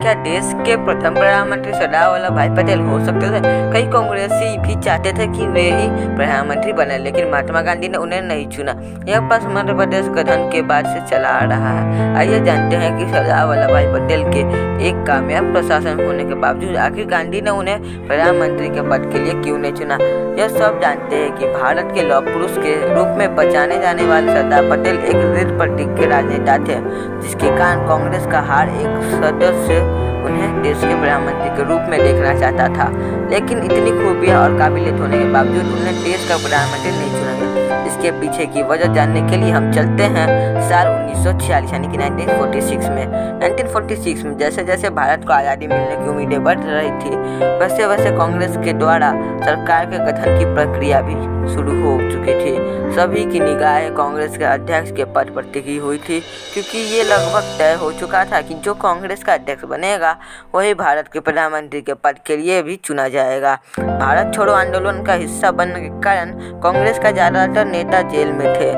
क्या देश के प्रथम प्रधानमंत्री सरदार वल्लभ भाई पटेल हो सकते थे? कई कांग्रेसी भी चाहते थे कि वे ही प्रधानमंत्री बने, लेकिन महात्मा गांधी ने उन्हें नहीं चुना। यह प्रश्न मध्य प्रदेश गठन के बाद से चला आ रहा है। आइए जानते हैं कि सरदार वल्लभ भाई पटेल के एक कामयाब प्रशासन होने के बावजूद आखिर गांधी ने उन्हें प्रधानमंत्री के पद के लिए क्यों नहीं चुना? यह सब जानते हैं कि भारत के लौह पुरुष के रूप में पहचाने जाने वाले सरदार पटेल एक रेत प्रतीक के राजनेता थे, जिसके कारण कांग्रेस का हर एक सदस्य उन्हें देश के प्रधानमंत्री के रूप में देखना चाहता था। लेकिन इतनी खूबियाँ और काबिलियत होने के बावजूद उन्हें देश का प्रधानमंत्री नहीं चुना इसके पीछे की वजह जानने के लिए हम चलते हैं साल 1946 यानी कि 1946 में। 1946 में जैसे जैसे भारत को आज़ादी मिलने की उम्मीदें बढ़ रही थी, वैसे वैसे कांग्रेस के द्वारा सरकार के गठन की प्रक्रिया भी शुरू हो चुकी थी। सभी की निगाहें कांग्रेस के अध्यक्ष के पद पर टिकी हुई थी, क्योंकि ये लगभग तय हो चुका था कि जो कांग्रेस का अध्यक्ष बनेगा, वही भारत के प्रधानमंत्री के पद के लिए भी चुना जाएगा। भारत छोड़ो आंदोलन का हिस्सा बनने के कारण कांग्रेस का ज़्यादातर नेता जेल में थे।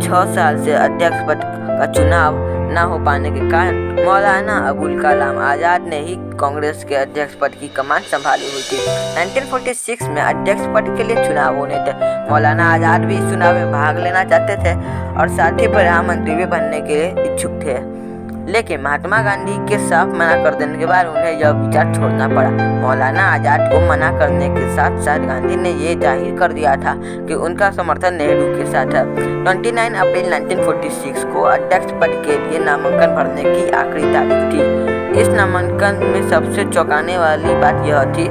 छः साल से अध्यक्ष पद का चुनाव न हो पाने के कारण मौलाना अबुल कलाम आज़ाद ने ही कांग्रेस के अध्यक्ष पद की कमान संभाली हुई थी। 1946 में अध्यक्ष पद के लिए चुनाव होने थे। मौलाना आज़ाद भी इस चुनाव में भाग लेना चाहते थे और साथ ही प्रधानमंत्री भी बनने के लिए इच्छुक थे। लेकिन महात्मा गांधी के साफ़ मना कर देने के बाद उन्हें यह विचार छोड़ना पड़ा। मौलाना आज़ाद को मना करने के साथ साथ गांधी ने यह ज़ाहिर कर दिया था कि उनका समर्थन नेहरू के साथ है। 29 अप्रैल 1946 को अध्यक्ष पद के लिए नामांकन भरने की आखिरी तारीख थी। इस नामांकन में सबसे चौंकाने वाली बात यह थी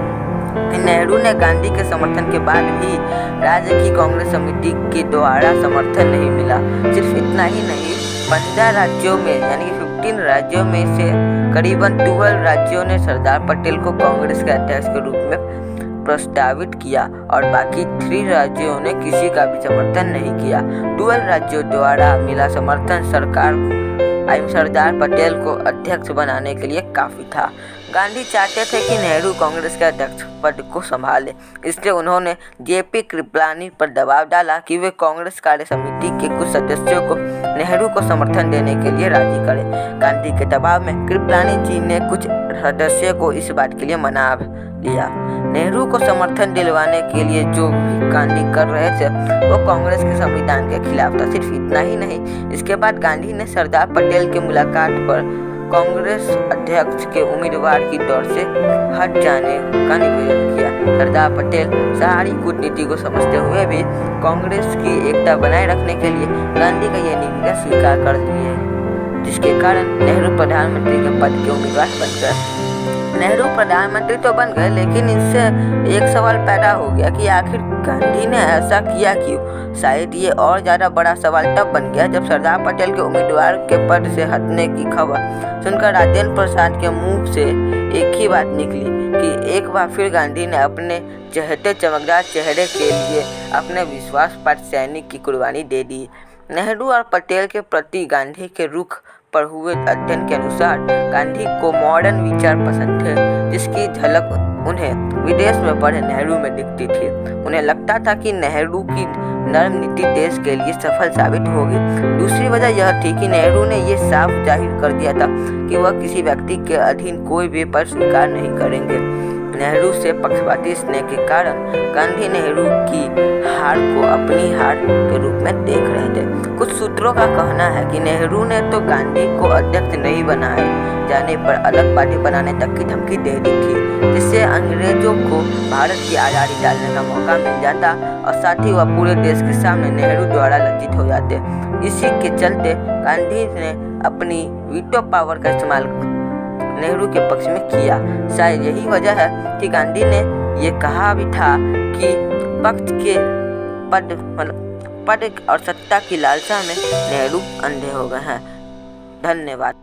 नेहरू ने गांधी के समर्थन के बाद भी राज्य की कांग्रेस समिति के द्वारा समर्थन नहीं मिला। सिर्फ़ इतना ही नहीं पंद्रह राज्यों में, यानी कि फिफ्टीन राज्यों में से करीबन ट्वेल्व राज्यों ने सरदार पटेल को कांग्रेस के अध्यक्ष के रूप में प्रस्तावित किया और बाकी थ्री राज्यों ने किसी का भी समर्थन नहीं किया। ट्वेल्व राज्यों द्वारा मिला समर्थन सरकार सरदार पटेल को अध्यक्ष बनाने के लिए काफ़ी था। गांधी चाहते थे कि नेहरू कांग्रेस के अध्यक्ष पद को संभाले, इसलिए उन्होंने जेपी कृपलानी पर दबाव डाला कि वे कांग्रेस कार्य समिति के कुछ सदस्यों को नेहरू को समर्थन देने के लिए राज़ी करें। गांधी के दबाव में कृपलानी जी ने कुछ सदस्यों को इस बात के लिए मना लिया। नेहरू को समर्थन दिलवाने के लिए जो गांधी कर रहे थे, वो कांग्रेस के संविधान के खिलाफ था, सिर्फ़ इतना ही नहीं। इसके बाद गांधी ने सरदार पटेल की मुलाकात पर कांग्रेस अध्यक्ष के उम्मीदवार की तौर से हट जाने का निवेदन किया। सरदार पटेल सारी कूटनीति को समझते हुए भी कांग्रेस की एकता बनाए रखने के लिए गांधी का यह निवेदन स्वीकार कर दिए, जिसके कारण नेहरू प्रधानमंत्री के पद के उम्मीदवार बन गए नेहरू प्रधानमंत्री तो बन गए, लेकिन इससे एक सवाल पैदा हो गया कि आखिर गांधी ने ऐसा किया क्यों? शायद ये और ज़्यादा बड़ा सवाल तब बन गया जब सरदार पटेल के उम्मीदवार के पद से हटने की खबर सुनकर राजेंद्र प्रसाद के मुँह से एक ही बात निकली कि एक बार फिर गांधी ने अपने चहते चमकदार चेहरे के लिए अपने विश्वास पर सैनिक की कुर्बानी दे दी। नेहरू और पटेल के प्रति गांधी के रुख पर हुए अध्ययन के अनुसार गांधी को मॉडर्न विचार पसंद थे, जिसकी झलक उन्हें विदेश में पढ़े नेहरू में दिखती थी। उन्हें लगता था कि नेहरू की नरम नीति देश के लिए सफल साबित होगी। दूसरी वजह यह थी कि नेहरू ने यह साफ़ ज़ाहिर कर दिया था कि वह किसी व्यक्ति के अधीन कोई भी पद स्वीकार नहीं करेंगे। नेहरू से पक्षपाती स्नेह के कारण गांधी नेहरू की हार को अपनी हार के रूप में देख रहे थे। कुछ सूत्रों का कहना है कि नेहरू ने तो गांधी को अध्यक्ष नहीं बनाए जाने पर अलग पार्टी बनाने तक की धमकी दे दी थी, जिससे अंग्रेज़ों को भारत की आज़ादी डालने का मौका मिल जाता और साथ ही वह पूरे देश के सामने नेहरू द्वारा लज्जित हो जाते। इसी के चलते गांधी ने अपनी वीटो पावर का इस्तेमाल नेहरू के पक्ष में किया। शायद यही वजह है कि गांधी ने ये कहा भी था कि पक्ष के पद पद और सत्ता की लालसा में नेहरू अंधे हो गए हैं। धन्यवाद।